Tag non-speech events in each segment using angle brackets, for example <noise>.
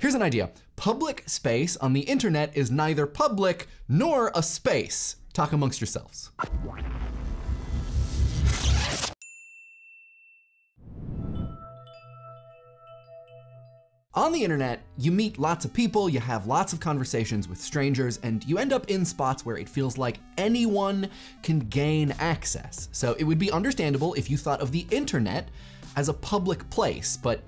Here's an idea. Public space on the internet is neither public nor a space. Talk amongst yourselves. On the internet, you meet lots of people, you have lots of conversations with strangers, and you end up in spots where it feels like anyone can gain access. So it would be understandable if you thought of the internet as a public place, but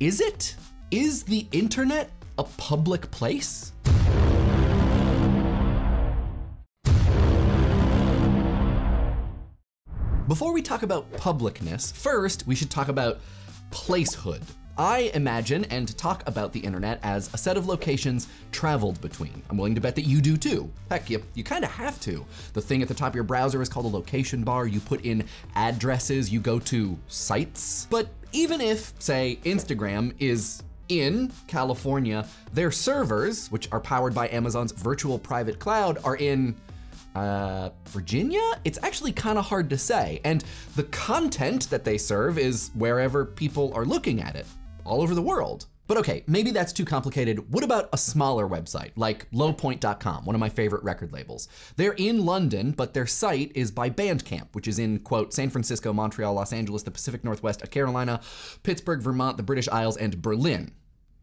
is it? Is the internet a public place? Before we talk about publicness, first we should talk about placehood. I imagine and talk about the internet as a set of locations traveled between. I'm willing to bet that you do too. Heck, you, you kind of have to. The thing at the top of your browser is called a location bar. You put in addresses, you go to sites. But even if, say, Instagram is in California, their servers, which are powered by Amazon's virtual private cloud, are in uh, Virginia? It's actually kind of hard to say. And the content that they serve is wherever people are looking at it, all over the world. But okay, maybe that's too complicated. What about a smaller website like lowpoint.com, one of my favorite record labels? They're in London, but their site is by Bandcamp, which is in, quote, San Francisco, Montreal, Los Angeles, the Pacific Northwest, Carolina, Pittsburgh, Vermont, the British Isles, and Berlin.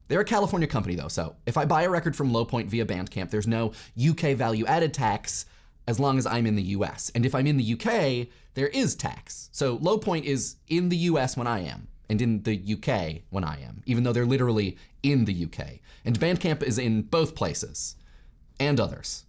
They're a California company though, so if I buy a record from Lowpoint via Bandcamp, there's no UK value added tax as long as I'm in the US. And if I'm in the UK, there is tax. So Lowpoint is in the US when I am and in the UK when I am, even though they're literally in the UK. And Bandcamp is in both places and others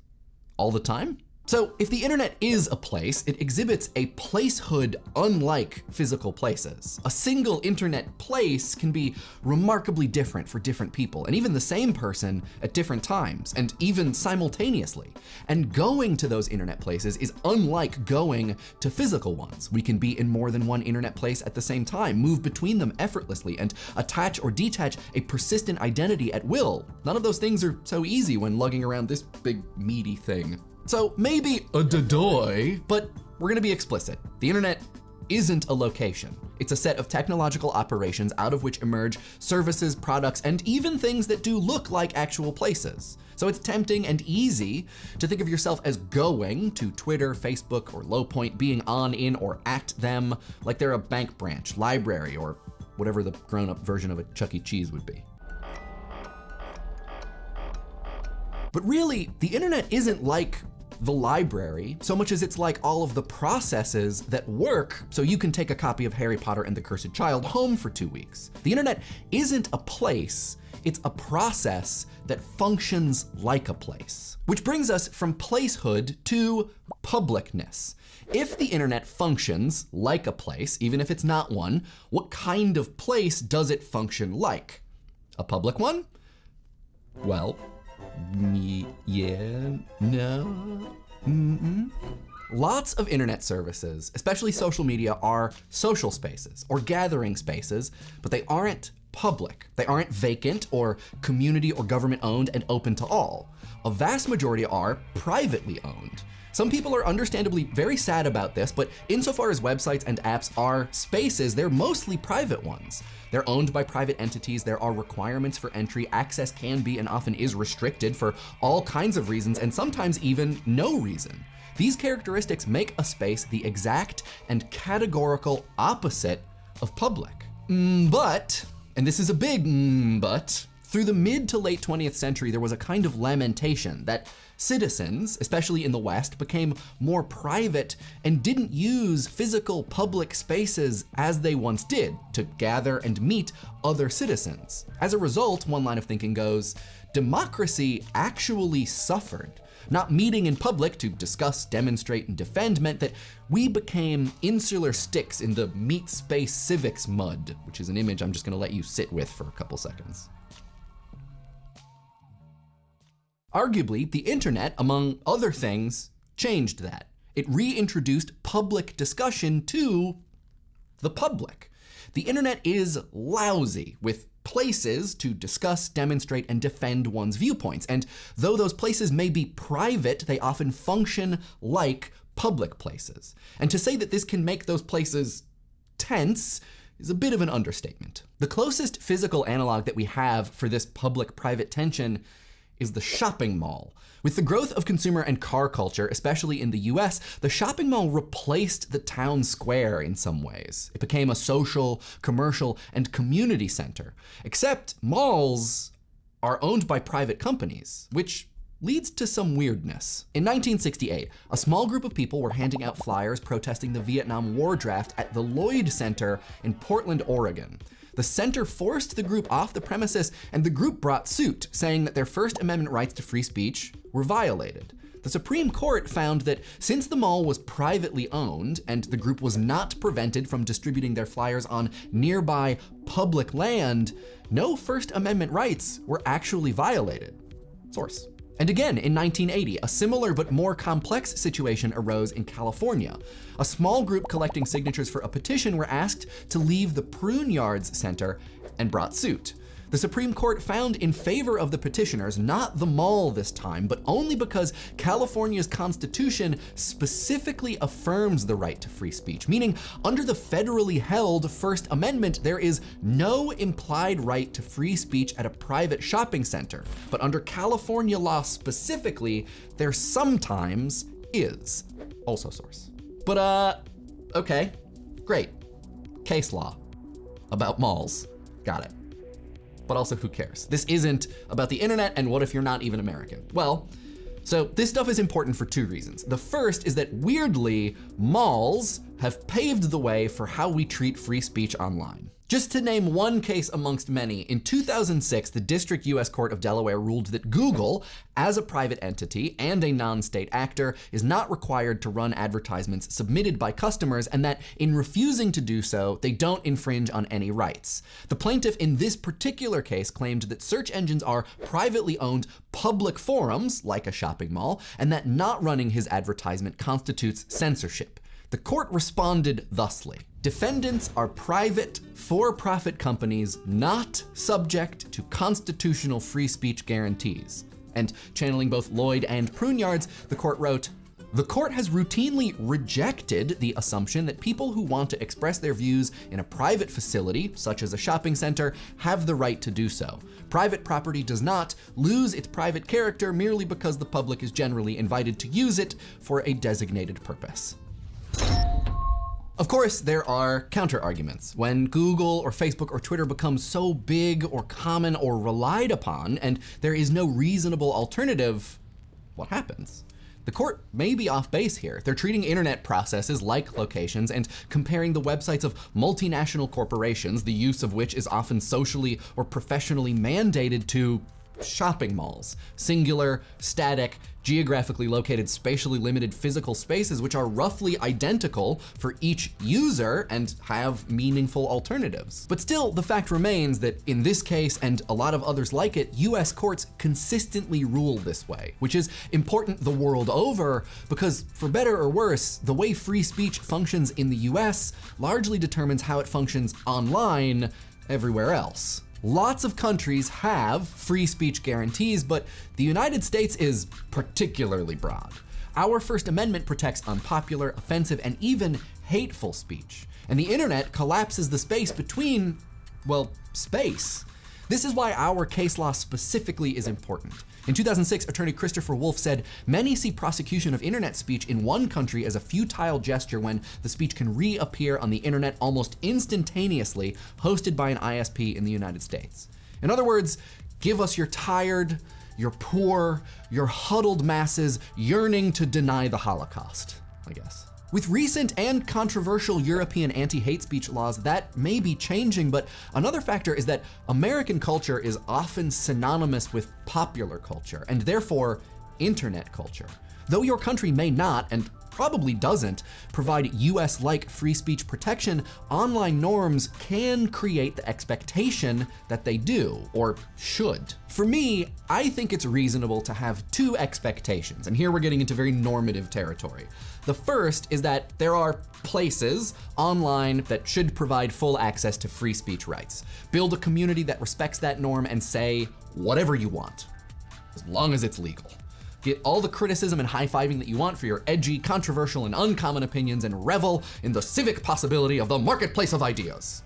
all the time. So if the internet is a place, it exhibits a placehood unlike physical places. A single internet place can be remarkably different for different people, and even the same person at different times, and even simultaneously. And going to those internet places is unlike going to physical ones. We can be in more than one internet place at the same time, move between them effortlessly, and attach or detach a persistent identity at will. None of those things are so easy when lugging around this big meaty thing. So maybe a dadoy, but we're gonna be explicit. The internet isn't a location. It's a set of technological operations out of which emerge services, products, and even things that do look like actual places. So it's tempting and easy to think of yourself as going to Twitter, Facebook, or Lowpoint, being on, in, or at them like they're a bank branch, library, or whatever the grown up version of a Chuck E. Cheese would be. But really, the internet isn't like the library so much as it's like all of the processes that work so you can take a copy of Harry Potter and the Cursed Child home for two weeks. The internet isn't a place, it's a process that functions like a place. Which brings us from placehood to publicness. If the internet functions like a place, even if it's not one, what kind of place does it function like? A public one? Well, yeah, no. Mm-mm. Lots of internet services, especially social media, are social spaces or gathering spaces, but they aren't public. They aren't vacant or community or government owned and open to all. A vast majority are privately owned. Some people are understandably very sad about this, but insofar as websites and apps are spaces, they're mostly private ones. They're owned by private entities, there are requirements for entry, access can be and often is restricted for all kinds of reasons, and sometimes even no reason. These characteristics make a space the exact and categorical opposite of public. Mm, but, and this is a big mm, but, through the mid to late 20th century, there was a kind of lamentation that citizens, especially in the West, became more private and didn't use physical public spaces as they once did to gather and meet other citizens. As a result, one line of thinking goes, democracy actually suffered. Not meeting in public to discuss, demonstrate, and defend meant that we became insular sticks in the meat space civics mud, which is an image I'm just gonna let you sit with for a couple seconds. Arguably, the internet, among other things, changed that. It reintroduced public discussion to the public. The internet is lousy with places to discuss, demonstrate, and defend one's viewpoints. And though those places may be private, they often function like public places. And to say that this can make those places tense is a bit of an understatement. The closest physical analog that we have for this public private tension is the shopping mall. With the growth of consumer and car culture, especially in the US, the shopping mall replaced the town square in some ways. It became a social, commercial, and community center. Except malls are owned by private companies, which leads to some weirdness. In 1968, a small group of people were handing out flyers protesting the Vietnam War draft at the Lloyd Center in Portland, Oregon. The center forced the group off the premises, and the group brought suit, saying that their First Amendment rights to free speech were violated. The Supreme Court found that since the mall was privately owned and the group was not prevented from distributing their flyers on nearby public land, no First Amendment rights were actually violated. Source. And again, in 1980, a similar but more complex situation arose in California. A small group collecting signatures for a petition were asked to leave the Pruneyards Center and brought suit. The Supreme Court found in favor of the petitioners, not the mall this time, but only because California's constitution specifically affirms the right to free speech, meaning under the federally held First Amendment, there is no implied right to free speech at a private shopping center. But under California law specifically, there sometimes is. Also source. But uh, okay, great. Case law about malls. Got it but also who cares? This isn't about the internet and what if you're not even American? Well, so this stuff is important for two reasons. The first is that weirdly, malls have paved the way for how we treat free speech online. Just to name one case amongst many, in 2006, the District US Court of Delaware ruled that Google, as a private entity and a non-state actor, is not required to run advertisements submitted by customers and that in refusing to do so, they don't infringe on any rights. The plaintiff in this particular case claimed that search engines are privately owned public forums, like a shopping mall, and that not running his advertisement constitutes censorship. The court responded thusly. Defendants are private, for-profit companies not subject to constitutional free speech guarantees. And channeling both Lloyd and Pruneyards, the court wrote, the court has routinely rejected the assumption that people who want to express their views in a private facility, such as a shopping center, have the right to do so. Private property does not lose its private character merely because the public is generally invited to use it for a designated purpose. Of course, there are counter arguments. When Google or Facebook or Twitter becomes so big or common or relied upon, and there is no reasonable alternative, what happens? The court may be off base here. They're treating internet processes like locations and comparing the websites of multinational corporations, the use of which is often socially or professionally mandated to shopping malls, singular, static, geographically located, spatially limited physical spaces which are roughly identical for each user and have meaningful alternatives. But still, the fact remains that in this case and a lot of others like it, US courts consistently rule this way, which is important the world over because for better or worse, the way free speech functions in the US largely determines how it functions online everywhere else. Lots of countries have free speech guarantees, but the United States is particularly broad. Our First Amendment protects unpopular, offensive, and even hateful speech. And the internet collapses the space between, well, space. This is why our case law specifically is important. In 2006, attorney Christopher Wolf said, many see prosecution of internet speech in one country as a futile gesture when the speech can reappear on the internet almost instantaneously, hosted by an ISP in the United States. In other words, give us your tired, your poor, your huddled masses yearning to deny the Holocaust, I guess. With recent and controversial European anti-hate speech laws, that may be changing, but another factor is that American culture is often synonymous with popular culture, and therefore internet culture. Though your country may not, and probably doesn't, provide US-like free speech protection, online norms can create the expectation that they do, or should. For me, I think it's reasonable to have two expectations, and here we're getting into very normative territory. The first is that there are places online that should provide full access to free speech rights. Build a community that respects that norm and say whatever you want, as long as it's legal. Get all the criticism and high-fiving that you want for your edgy, controversial, and uncommon opinions and revel in the civic possibility of the marketplace of ideas.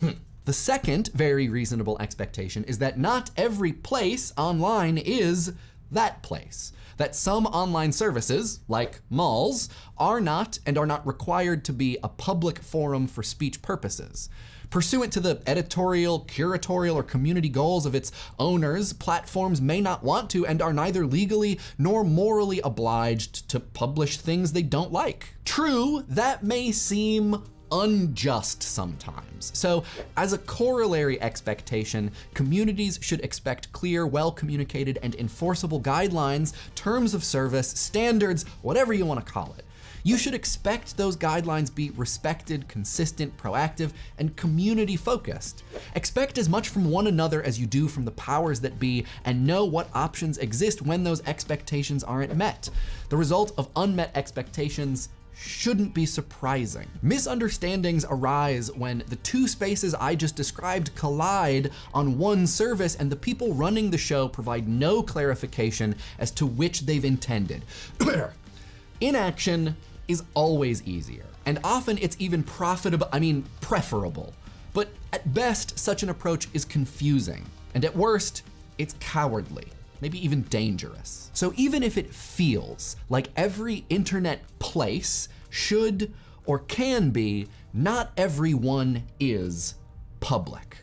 Hmm. The second very reasonable expectation is that not every place online is that place. That some online services, like malls, are not and are not required to be a public forum for speech purposes. Pursuant to the editorial, curatorial, or community goals of its owners, platforms may not want to and are neither legally nor morally obliged to publish things they don't like. True, that may seem unjust sometimes. So, as a corollary expectation, communities should expect clear, well communicated, and enforceable guidelines, terms of service, standards, whatever you want to call it. You should expect those guidelines be respected, consistent, proactive, and community focused. Expect as much from one another as you do from the powers that be, and know what options exist when those expectations aren't met. The result of unmet expectations shouldn't be surprising. Misunderstandings arise when the two spaces I just described collide on one service and the people running the show provide no clarification as to which they've intended. <clears throat> Inaction is always easier, and often it's even profitable, I mean, preferable. But at best, such an approach is confusing, and at worst, it's cowardly maybe even dangerous. So even if it feels like every internet place should or can be, not everyone is public.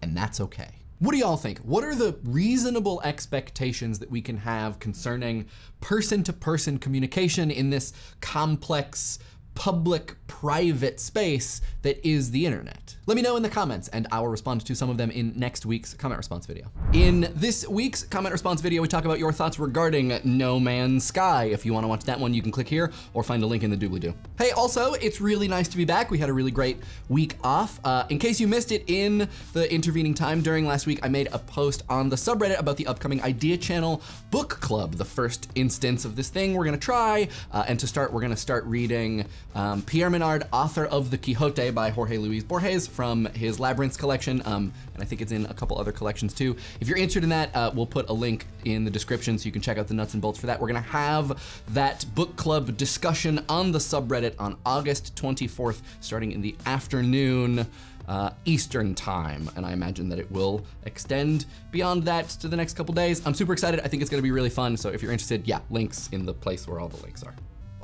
And that's okay. What do y'all think? What are the reasonable expectations that we can have concerning person to person communication in this complex public private space that is the internet? Let me know in the comments and I will respond to some of them in next week's comment response video. In this week's comment response video, we talk about your thoughts regarding No Man's Sky. If you wanna watch that one, you can click here or find a link in the doobly-doo. Hey, also, it's really nice to be back. We had a really great week off. Uh, in case you missed it in the intervening time during last week, I made a post on the subreddit about the upcoming Idea Channel book club, the first instance of this thing we're gonna try. Uh, and to start, we're gonna start reading um, Pierre Menard, author of The Quixote by Jorge Luis Borges from his Labyrinths collection, um, and I think it's in a couple other collections too. If you're interested in that, uh, we'll put a link in the description so you can check out the nuts and bolts for that. We're gonna have that book club discussion on the subreddit on August 24th, starting in the afternoon. Uh, Eastern time, and I imagine that it will extend beyond that to the next couple days. I'm super excited. I think it's gonna be really fun. So if you're interested, yeah, links in the place where all the links are.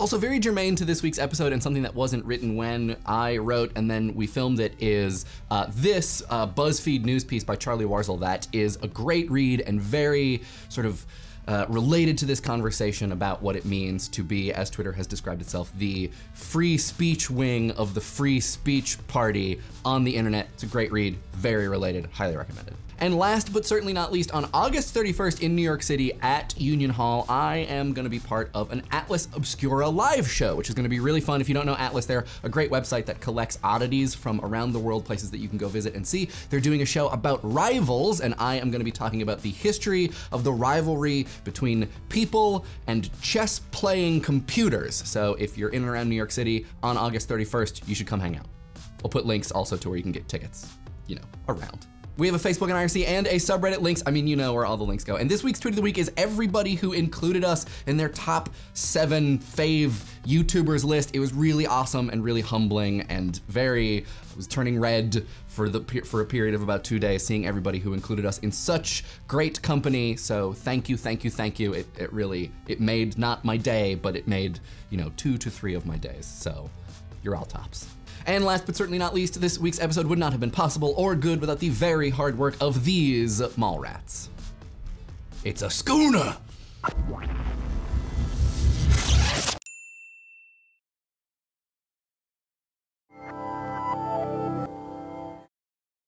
Also, very germane to this week's episode and something that wasn't written when I wrote and then we filmed it is uh, this uh, BuzzFeed news piece by Charlie Warzel that is a great read and very sort of uh, related to this conversation about what it means to be, as Twitter has described itself, the free speech wing of the free speech party on the internet. It's a great read, very related, highly recommended. And last but certainly not least, on August 31st in New York City at Union Hall, I am gonna be part of an Atlas Obscura live show, which is gonna be really fun. If you don't know Atlas, they're a great website that collects oddities from around the world, places that you can go visit and see. They're doing a show about rivals, and I am gonna be talking about the history of the rivalry between people and chess playing computers. So if you're in and around New York City on August 31st, you should come hang out. I'll put links also to where you can get tickets, you know, around. We have a Facebook and IRC and a subreddit links. I mean, you know where all the links go. And this week's tweet of the week is everybody who included us in their top seven fave YouTubers list. It was really awesome and really humbling and very, I was turning red for the for a period of about two days, seeing everybody who included us in such great company. So thank you, thank you, thank you. It, it really, it made not my day, but it made, you know, two to three of my days. So you're all tops. And last but certainly not least, this week's episode would not have been possible or good without the very hard work of these mall rats. It's a schooner!